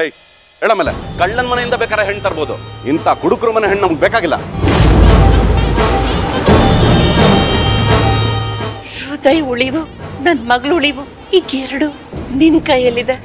ಏಯ್ ಹೇಳಮೇಲೆ ಕಳ್ಳನ ಮನೆಯಿಂದ ಬೇಕಾದ್ರೆ ಹೆಣ್ಣು ತರ್ಬೋದು. ಇಂಥ ಕುಡುಕರು ಮನೆ ಹೆಣ್ಣು ನಮ್ಗೆ ಬೇಕಾಗಿಲ್ಲ. ಹೃದಯ ಉಳಿವು ನನ್ನ ಮಗಳು ಉಳಿವು, ಈಗ ಎರಡು ನಿನ್ ಕೈಯಲ್ಲಿದೆ.